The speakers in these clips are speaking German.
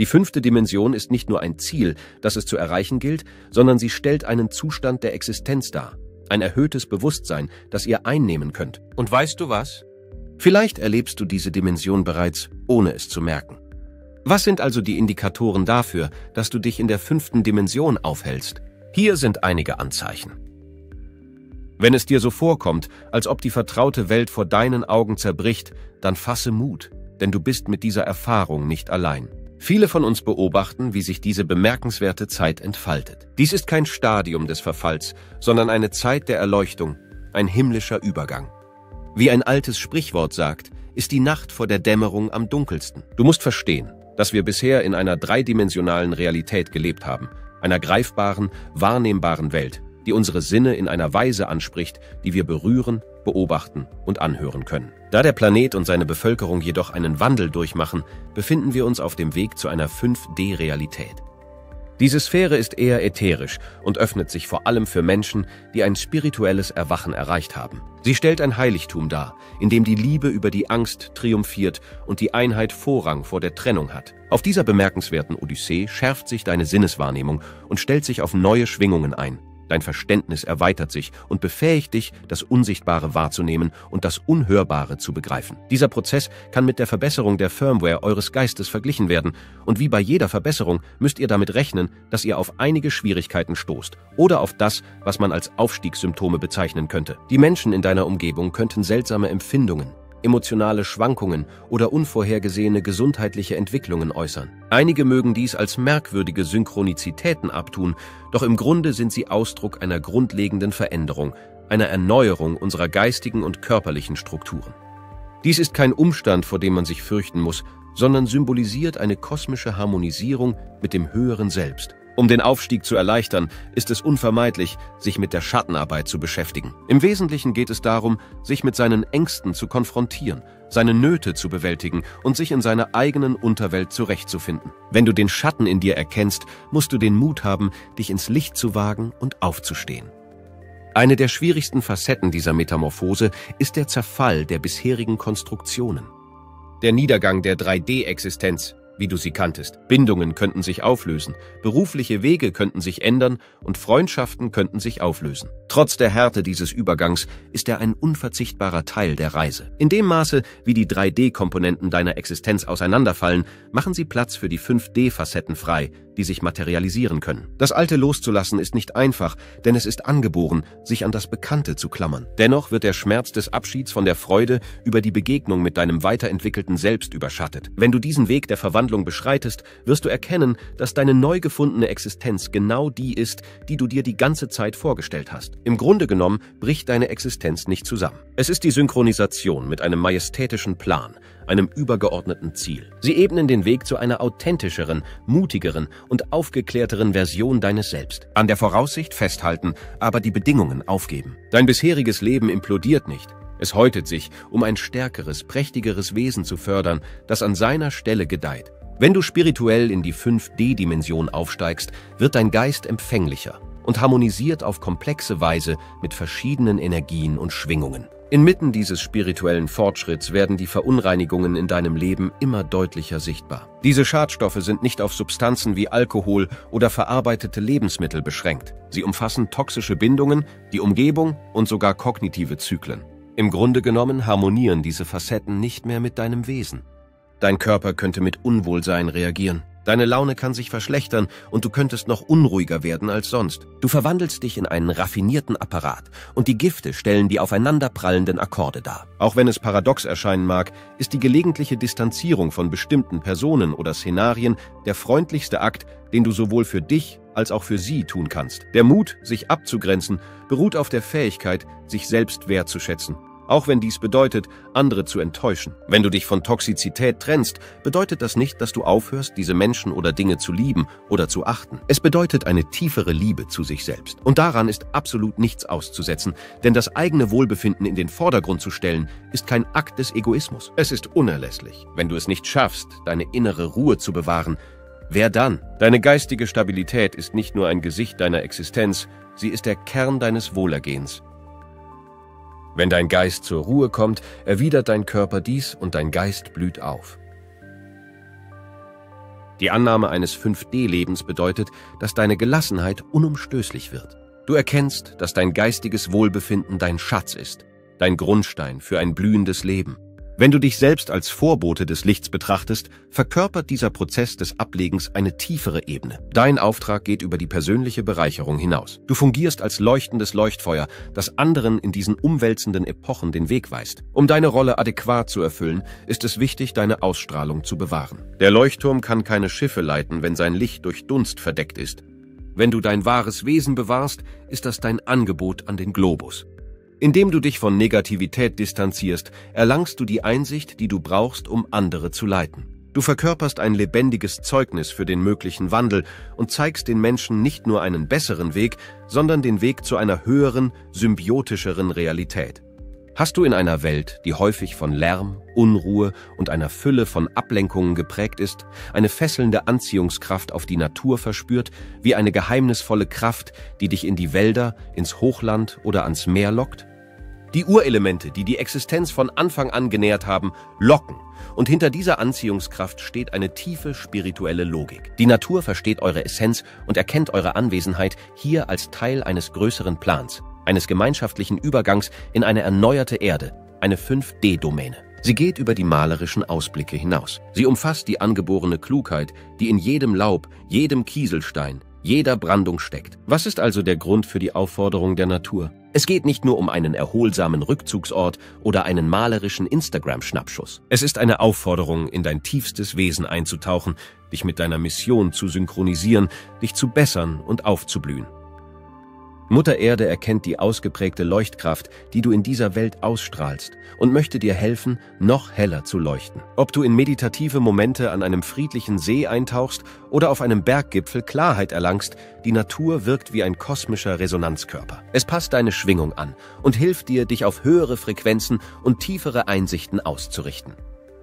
Die fünfte Dimension ist nicht nur ein Ziel, das es zu erreichen gilt, sondern sie stellt einen Zustand der Existenz dar, ein erhöhtes Bewusstsein, das ihr einnehmen könnt. Und weißt du was? Vielleicht erlebst du diese Dimension bereits, ohne es zu merken. Was sind also die Indikatoren dafür, dass du dich in der fünften Dimension aufhältst? Hier sind einige Anzeichen. Wenn es dir so vorkommt, als ob die vertraute Welt vor deinen Augen zerbricht, dann fasse Mut, denn du bist mit dieser Erfahrung nicht allein. Viele von uns beobachten, wie sich diese bemerkenswerte Zeit entfaltet. Dies ist kein Stadium des Verfalls, sondern eine Zeit der Erleuchtung, ein himmlischer Übergang. Wie ein altes Sprichwort sagt, ist die Nacht vor der Dämmerung am dunkelsten. Du musst verstehen, dass wir bisher in einer dreidimensionalen Realität gelebt haben, einer greifbaren, wahrnehmbaren Welt, die unsere Sinne in einer Weise anspricht, die wir berühren, beobachten und anhören können. Da der Planet und seine Bevölkerung jedoch einen Wandel durchmachen, befinden wir uns auf dem Weg zu einer 5D-Realität. Diese Sphäre ist eher ätherisch und öffnet sich vor allem für Menschen, die ein spirituelles Erwachen erreicht haben. Sie stellt ein Heiligtum dar, in dem die Liebe über die Angst triumphiert und die Einheit Vorrang vor der Trennung hat. Auf dieser bemerkenswerten Odyssee schärft sich deine Sinneswahrnehmung und stellt sich auf neue Schwingungen ein. Dein Verständnis erweitert sich und befähigt dich, das Unsichtbare wahrzunehmen und das Unhörbare zu begreifen. Dieser Prozess kann mit der Verbesserung der Firmware eures Geistes verglichen werden und wie bei jeder Verbesserung müsst ihr damit rechnen, dass ihr auf einige Schwierigkeiten stoßt oder auf das, was man als Aufstiegssymptome bezeichnen könnte. Die Menschen in deiner Umgebung könnten seltsame Empfindungen, emotionale Schwankungen oder unvorhergesehene gesundheitliche Entwicklungen äußern. Einige mögen dies als merkwürdige Synchronizitäten abtun, doch im Grunde sind sie Ausdruck einer grundlegenden Veränderung, einer Erneuerung unserer geistigen und körperlichen Strukturen. Dies ist kein Umstand, vor dem man sich fürchten muss, sondern symbolisiert eine kosmische Harmonisierung mit dem höheren Selbst. Um den Aufstieg zu erleichtern, ist es unvermeidlich, sich mit der Schattenarbeit zu beschäftigen. Im Wesentlichen geht es darum, sich mit seinen Ängsten zu konfrontieren, seine Nöte zu bewältigen und sich in seiner eigenen Unterwelt zurechtzufinden. Wenn du den Schatten in dir erkennst, musst du den Mut haben, dich ins Licht zu wagen und aufzustehen. Eine der schwierigsten Facetten dieser Metamorphose ist der Zerfall der bisherigen Konstruktionen. Der Niedergang der 3D-Existenz, wie du sie kanntest. Bindungen könnten sich auflösen, berufliche Wege könnten sich ändern und Freundschaften könnten sich auflösen. Trotz der Härte dieses Übergangs ist er ein unverzichtbarer Teil der Reise. In dem Maße, wie die 3D-Komponenten deiner Existenz auseinanderfallen, machen sie Platz für die 5D-Facetten frei, die sich materialisieren können. Das Alte loszulassen ist nicht einfach, denn es ist angeboren, sich an das Bekannte zu klammern. Dennoch wird der Schmerz des Abschieds von der Freude über die Begegnung mit deinem weiterentwickelten Selbst überschattet. Wenn du diesen Weg der Verwandlung beschreitest, wirst du erkennen, dass deine neu gefundene Existenz genau die ist, die du dir die ganze Zeit vorgestellt hast. Im Grunde genommen bricht deine Existenz nicht zusammen. Es ist die Synchronisation mit einem majestätischen Plan, einem übergeordneten Ziel. Sie ebnen den Weg zu einer authentischeren, mutigeren und aufgeklärteren Version deines Selbst. An der Voraussicht festhalten, aber die Bedingungen aufgeben. Dein bisheriges Leben implodiert nicht. Es häutet sich, um ein stärkeres, prächtigeres Wesen zu fördern, das an seiner Stelle gedeiht. Wenn du spirituell in die 5D-Dimension aufsteigst, wird dein Geist empfänglicher und harmonisiert auf komplexe Weise mit verschiedenen Energien und Schwingungen. Inmitten dieses spirituellen Fortschritts werden die Verunreinigungen in deinem Leben immer deutlicher sichtbar. Diese Schadstoffe sind nicht auf Substanzen wie Alkohol oder verarbeitete Lebensmittel beschränkt. Sie umfassen toxische Bindungen, die Umgebung und sogar kognitive Zyklen. Im Grunde genommen harmonieren diese Facetten nicht mehr mit deinem Wesen. Dein Körper könnte mit Unwohlsein reagieren. Deine Laune kann sich verschlechtern und du könntest noch unruhiger werden als sonst. Du verwandelst dich in einen raffinierten Apparat und die Gifte stellen die aufeinanderprallenden Akkorde dar. Auch wenn es paradox erscheinen mag, ist die gelegentliche Distanzierung von bestimmten Personen oder Szenarien der freundlichste Akt, den du sowohl für dich als auch für sie tun kannst. Der Mut, sich abzugrenzen, beruht auf der Fähigkeit, sich selbst wertzuschätzen auch wenn dies bedeutet, andere zu enttäuschen. Wenn du dich von Toxizität trennst, bedeutet das nicht, dass du aufhörst, diese Menschen oder Dinge zu lieben oder zu achten. Es bedeutet eine tiefere Liebe zu sich selbst. Und daran ist absolut nichts auszusetzen, denn das eigene Wohlbefinden in den Vordergrund zu stellen, ist kein Akt des Egoismus. Es ist unerlässlich. Wenn du es nicht schaffst, deine innere Ruhe zu bewahren, Wer dann? Deine geistige Stabilität ist nicht nur ein Gesicht deiner Existenz, sie ist der Kern deines Wohlergehens. Wenn dein Geist zur Ruhe kommt, erwidert dein Körper dies und dein Geist blüht auf. Die Annahme eines 5D-Lebens bedeutet, dass deine Gelassenheit unumstößlich wird. Du erkennst, dass dein geistiges Wohlbefinden dein Schatz ist, dein Grundstein für ein blühendes Leben. Wenn du dich selbst als Vorbote des Lichts betrachtest, verkörpert dieser Prozess des Ablegens eine tiefere Ebene. Dein Auftrag geht über die persönliche Bereicherung hinaus. Du fungierst als leuchtendes Leuchtfeuer, das anderen in diesen umwälzenden Epochen den Weg weist. Um deine Rolle adäquat zu erfüllen, ist es wichtig, deine Ausstrahlung zu bewahren. Der Leuchtturm kann keine Schiffe leiten, wenn sein Licht durch Dunst verdeckt ist. Wenn du dein wahres Wesen bewahrst, ist das dein Angebot an den Globus. Indem du dich von Negativität distanzierst, erlangst du die Einsicht, die du brauchst, um andere zu leiten. Du verkörperst ein lebendiges Zeugnis für den möglichen Wandel und zeigst den Menschen nicht nur einen besseren Weg, sondern den Weg zu einer höheren, symbiotischeren Realität. Hast du in einer Welt, die häufig von Lärm, Unruhe und einer Fülle von Ablenkungen geprägt ist, eine fesselnde Anziehungskraft auf die Natur verspürt, wie eine geheimnisvolle Kraft, die dich in die Wälder, ins Hochland oder ans Meer lockt? Die Urelemente, die die Existenz von Anfang an genährt haben, locken. Und hinter dieser Anziehungskraft steht eine tiefe spirituelle Logik. Die Natur versteht eure Essenz und erkennt eure Anwesenheit hier als Teil eines größeren Plans, eines gemeinschaftlichen Übergangs in eine erneuerte Erde, eine 5D-Domäne. Sie geht über die malerischen Ausblicke hinaus. Sie umfasst die angeborene Klugheit, die in jedem Laub, jedem Kieselstein, jeder Brandung steckt. Was ist also der Grund für die Aufforderung der Natur? Es geht nicht nur um einen erholsamen Rückzugsort oder einen malerischen Instagram-Schnappschuss. Es ist eine Aufforderung, in dein tiefstes Wesen einzutauchen, dich mit deiner Mission zu synchronisieren, dich zu bessern und aufzublühen. Mutter Erde erkennt die ausgeprägte Leuchtkraft, die du in dieser Welt ausstrahlst und möchte dir helfen, noch heller zu leuchten. Ob du in meditative Momente an einem friedlichen See eintauchst oder auf einem Berggipfel Klarheit erlangst, die Natur wirkt wie ein kosmischer Resonanzkörper. Es passt deine Schwingung an und hilft dir, dich auf höhere Frequenzen und tiefere Einsichten auszurichten.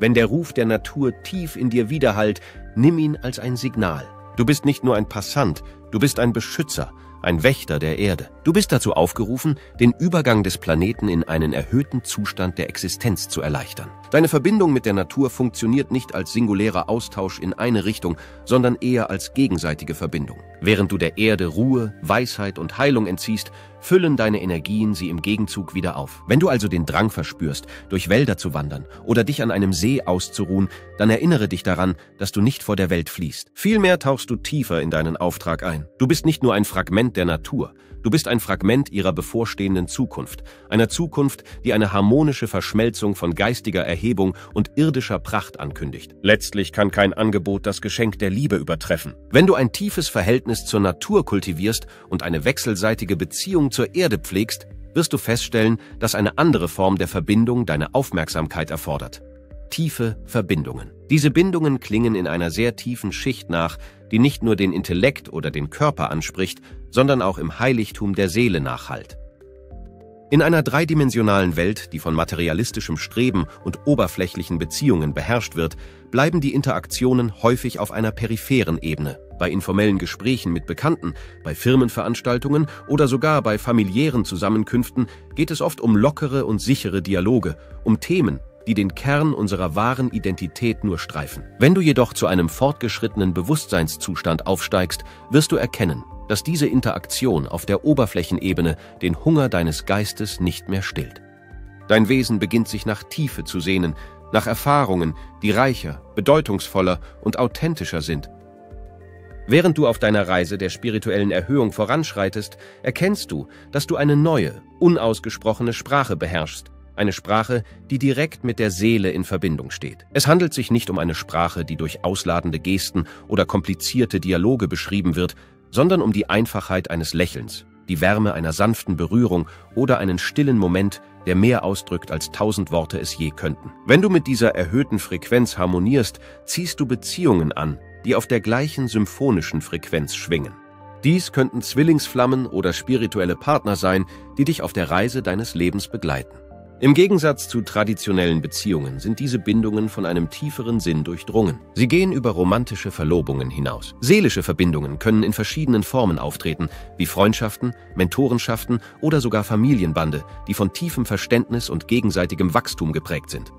Wenn der Ruf der Natur tief in dir widerhallt, nimm ihn als ein Signal. Du bist nicht nur ein Passant, du bist ein Beschützer, ein Wächter der Erde. Du bist dazu aufgerufen, den Übergang des Planeten in einen erhöhten Zustand der Existenz zu erleichtern. Deine Verbindung mit der Natur funktioniert nicht als singulärer Austausch in eine Richtung, sondern eher als gegenseitige Verbindung. Während du der Erde Ruhe, Weisheit und Heilung entziehst, füllen deine Energien sie im Gegenzug wieder auf. Wenn du also den Drang verspürst, durch Wälder zu wandern oder dich an einem See auszuruhen, dann erinnere dich daran, dass du nicht vor der Welt fließt. Vielmehr tauchst du tiefer in deinen Auftrag ein. Du bist nicht nur ein Fragment der Natur, Du bist ein Fragment ihrer bevorstehenden Zukunft, einer Zukunft, die eine harmonische Verschmelzung von geistiger Erhebung und irdischer Pracht ankündigt. Letztlich kann kein Angebot das Geschenk der Liebe übertreffen. Wenn du ein tiefes Verhältnis zur Natur kultivierst und eine wechselseitige Beziehung zur Erde pflegst, wirst du feststellen, dass eine andere Form der Verbindung deine Aufmerksamkeit erfordert. Tiefe Verbindungen. Diese Bindungen klingen in einer sehr tiefen Schicht nach, die nicht nur den Intellekt oder den Körper anspricht, sondern auch im Heiligtum der Seele nachhallt. In einer dreidimensionalen Welt, die von materialistischem Streben und oberflächlichen Beziehungen beherrscht wird, bleiben die Interaktionen häufig auf einer peripheren Ebene. Bei informellen Gesprächen mit Bekannten, bei Firmenveranstaltungen oder sogar bei familiären Zusammenkünften geht es oft um lockere und sichere Dialoge, um Themen, die den Kern unserer wahren Identität nur streifen. Wenn du jedoch zu einem fortgeschrittenen Bewusstseinszustand aufsteigst, wirst du erkennen, dass diese Interaktion auf der Oberflächenebene den Hunger deines Geistes nicht mehr stillt. Dein Wesen beginnt sich nach Tiefe zu sehnen, nach Erfahrungen, die reicher, bedeutungsvoller und authentischer sind. Während du auf deiner Reise der spirituellen Erhöhung voranschreitest, erkennst du, dass du eine neue, unausgesprochene Sprache beherrschst, eine Sprache, die direkt mit der Seele in Verbindung steht. Es handelt sich nicht um eine Sprache, die durch ausladende Gesten oder komplizierte Dialoge beschrieben wird, sondern um die Einfachheit eines Lächelns, die Wärme einer sanften Berührung oder einen stillen Moment, der mehr ausdrückt, als tausend Worte es je könnten. Wenn du mit dieser erhöhten Frequenz harmonierst, ziehst du Beziehungen an, die auf der gleichen symphonischen Frequenz schwingen. Dies könnten Zwillingsflammen oder spirituelle Partner sein, die dich auf der Reise deines Lebens begleiten. Im Gegensatz zu traditionellen Beziehungen sind diese Bindungen von einem tieferen Sinn durchdrungen. Sie gehen über romantische Verlobungen hinaus. Seelische Verbindungen können in verschiedenen Formen auftreten, wie Freundschaften, Mentorenschaften oder sogar Familienbande, die von tiefem Verständnis und gegenseitigem Wachstum geprägt sind.